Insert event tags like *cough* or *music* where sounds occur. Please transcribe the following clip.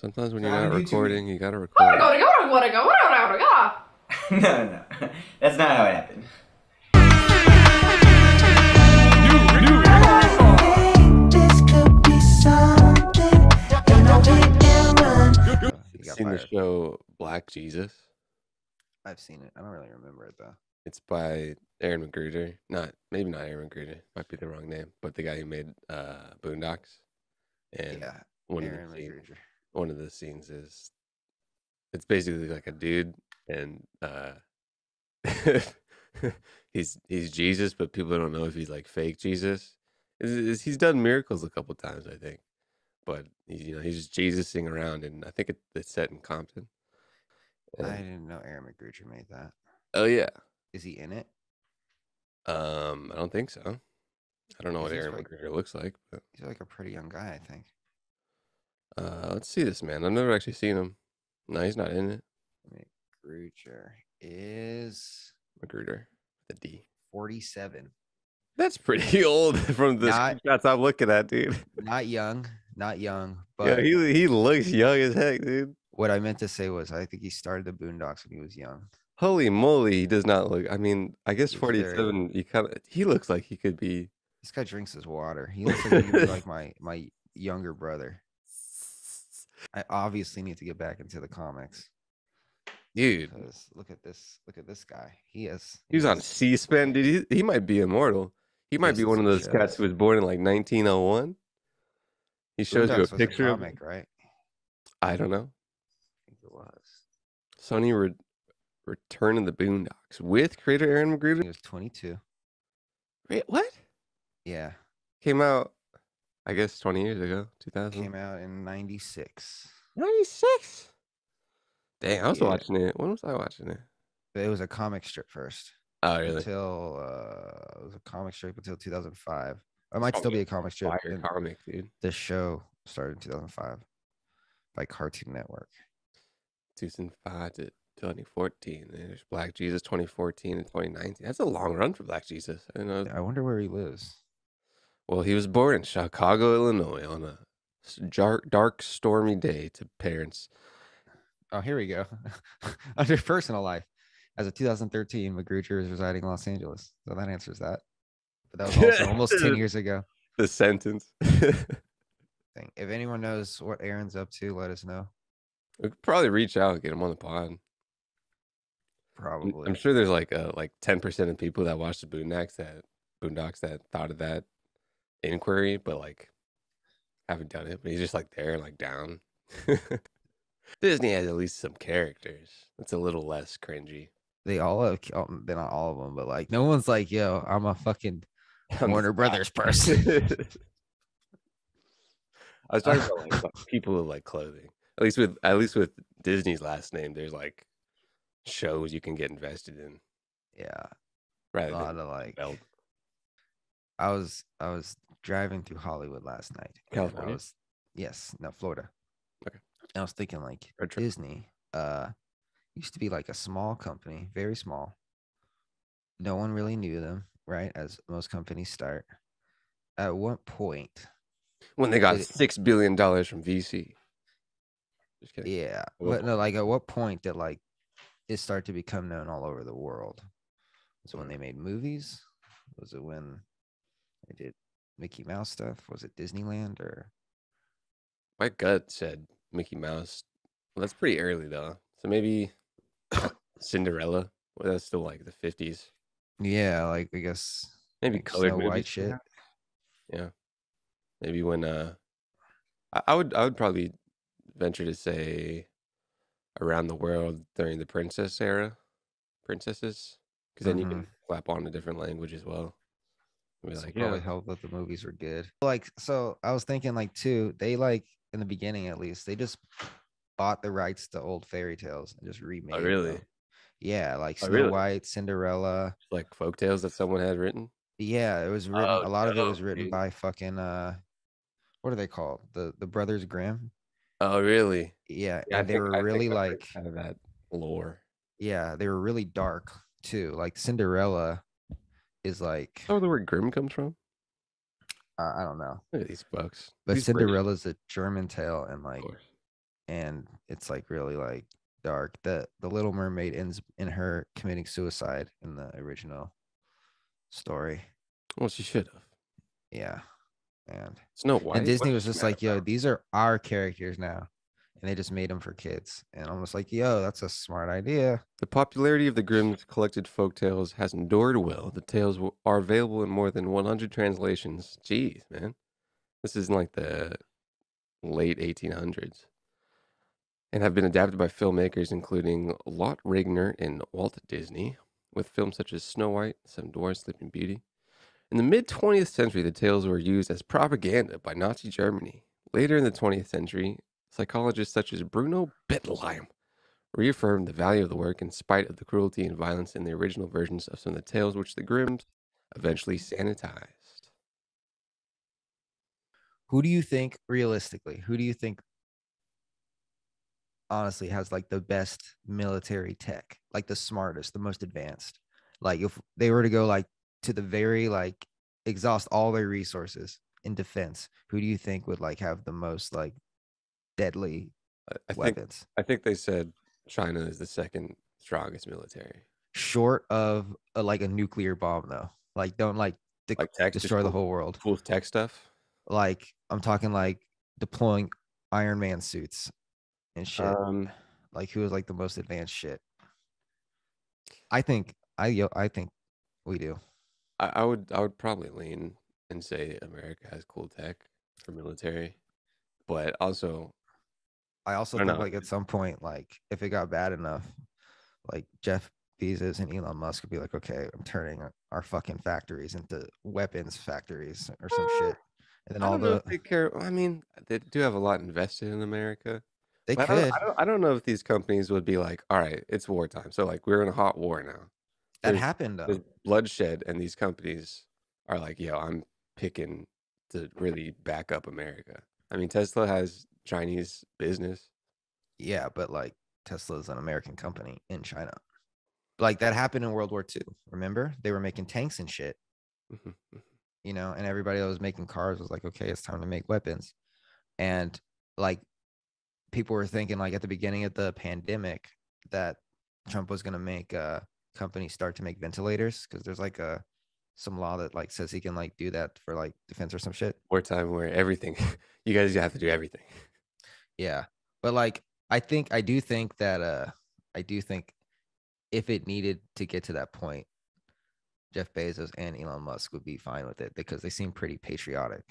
Sometimes when So you're not did recording, you gotta Gotta record. go, gotta go, gotta go, gotta go, gotta *laughs* go. no, no, that's not how it happened. This could be something. You know we can run. He got Seen the show Black Jesus? I've seen it. I don't really remember it though. It's by Aaron McGruder. Not maybe not Aaron McGruder. Might be the wrong name, but the guy who made uh Boondocks. And yeah, one Aaron of the scenes, McGruder. One of the scenes is it's basically like a dude and uh *laughs* he's he's Jesus, but people don't know if he's like fake Jesus. Is, is he's done miracles a couple times, I think. But he's you know he's just Jesusing around, and I think it, it's set in Compton. I didn't know Aaron McGruder made that. oh yeah, Is he in it? um, I don't think so. I don't know what Aaron like- McGruder looks like, but He's like a pretty young guy, I think. Uh, let's see this man. I've never actually seen him. No, he's not in it. McGruder is McGruder, the D. 47. That's pretty *laughs* old from the Not- screenshots I'm looking at, dude. Not young, not young, but yeah, he he looks young as heck, dude. what I meant to say was I think he started the Boondocks when he was young. Holy moly, he does not look. I mean, I guess He's very- 47. You kind of he looks like he could be. This guy drinks his water. He looks like he could be *laughs* like my my younger brother. I obviously need to get back into the comics Dude, look at this. Look at this guy. He is. He was on C-SPAN, dude. He, he might be immortal. He might be one of those cats who was born in like 1901. He shows you a picture of. comic, right? I don't know. I think it was. Sony re- Return of the Boondocks with creator Aaron McGruder. He was 22. Wait, what? Yeah, Came out, I guess, 20 years ago. 2000. came out in '96. 96. Dang, I was Yeah. watching it. When was I watching it? It was a comic strip first. Oh, really? Until uh, it was a comic strip until 2005. It might still be a comic strip. Fire comic, dude. This show started in 2005 by Cartoon Network. 2005 to 2014. And There's Black Jesus 2014 and 2019. That's a long run for Black Jesus. I know. I wonder where he lives. Well, he was born in Chicago, Illinois on a dark, dark, stormy day to parents. Oh, here we go. *laughs* Under personal life, as of 2013, McGruder is residing in Los Angeles. So that answers that. But that was also almost 10 *laughs* years ago. The sentence. *laughs* Thing. If anyone knows what Aaron's up to, let us know. we could probably reach out and get him on the pod. Probably. I'm sure there's like a like 10% of people that watch the Boondocks that Boondocks that thought of that inquiry, but like haven't done it. But he's just like there, like down. *laughs* Disney has at least some characters. It's a little less cringy. They all have, um, they're not all of them, but like no one's like, yo, I'm a fucking *laughs* I'm Warner. Brothers person. *laughs* I was talking about like, like, people with like clothing. At least with at least with Disney's last name, there's like shows you can get invested in yeah, right. a lot of like. belt. I was I was driving through Hollywood last night. California? was yes, no Florida. Okay. I was thinking like Disney uh used to be like a small company, very small. No one really knew them, right? As most companies start. At what point? When they got six billion dollars from VC. Just kidding. Yeah, but no, like at what point did like it start to become known all over the world? Was it when they made movies? Was it when they did Mickey Mouse stuff? Was it Disneyland or My gut said Mickey Mouse. Well, that's pretty early though. So maybe *coughs* Cinderella. Well, that's still like the fifties. yeah, like I guess Maybe like colored Snow. White shit. Yeah. Maybe when uh I, I would I would probably venture to say around the world during the princess era. Princesses. Because then you can flap on a different language as well. Be So like, probably yeah. helped that the movies were good. Like, so I was thinking, like, too, they like in the beginning at least, they just bought the rights to old fairy tales and just remade. Oh, really? them. Yeah, like Oh, Snow really? White, Cinderella. Like folk tales that someone had written. Yeah, it was written. Oh, a lot of it was written dude. by fucking uh, what are they called? The the Brothers Grimm. Oh really? Yeah, Yeah, and they think- were I really like, kind of that lore. yeah, they were really dark too. Like Cinderella is like, Oh, the word grim comes from? uh, I don't know, Look at these bucks. but British, Cinderella's a German tale, and like and it's like really like dark. The the Little Mermaid ends in her committing suicide in the original story. Well, she should have. Yeah, and Snow White. and Disney was just like, "Yo, about? these are our characters now," and they just made them for kids. And I'm just like, "Yo, that's a smart idea." The popularity of the Grimm's collected folk tales has endured well. The tales are available in more than 100 translations. Jeez, man. This is in like the late 1800s. And have been adapted by filmmakers including Lotte Reiniger and Walt Disney, with films such as Snow White, Seven Dwarfs, Sleeping Beauty. In the mid 20th century, the tales were used as propaganda by Nazi Germany. Later in the 20th century, psychologists such as Bruno Bettelheim reaffirmed the value of the work in spite of the cruelty and violence in the original versions of some of the tales which the Grimms eventually sanitized. Who do you think, realistically, who do you think honestly has like the best military tech, like the smartest, the most advanced? Like if they were to go like to the very like exhaust all their resources in defense, who do you think would like have the most like deadly I, I think weapons? I think they said China is the second strongest military. Short of a, like a nuclear bomb though. Like don't like de- Like tech, destroy the whole world. Cool tech stuff. Like I'm talking like deploying Iron Man suits and shit. Um, like who is like the most advanced shit. I think I yo I think we do. I, I would I would probably lean and say America has cool tech for military, but also I also I think know. like at some point, like if it got bad enough, like Jeff Bezos and Elon Musk would be like, okay, I'm turning our, our fucking factories into weapons factories or some Uh, shit. And then I all don't know the if they care. I mean, they do have a lot invested in America. they But I could don't, I don't I don't know if these companies would be like, all right, it's wartime. So like we're in a hot war now. that there's- happened though. There's bloodshed, and these companies are like, yo, I'm picking to really back up America. I mean, Tesla has Chinese business. Yeah, but like Tesla's an American company in China. Like that happened in World War II. Remember? They were making tanks and shit. Mhm, mhm. you know, and everybody that was making cars was like, okay, it's time to make weapons. And like people were thinking like at the beginning of the pandemic that Trump was gonna make uh companies start to make ventilators because there's like a some law that like says he can like do that for like defense or some shit. Wartime where everything, *laughs* you guys have to do everything. Yeah. But like I think I do think that uh I do think if it needed to get to that point, Jeff Bezos and Elon Musk would be fine with it because they seem pretty patriotic.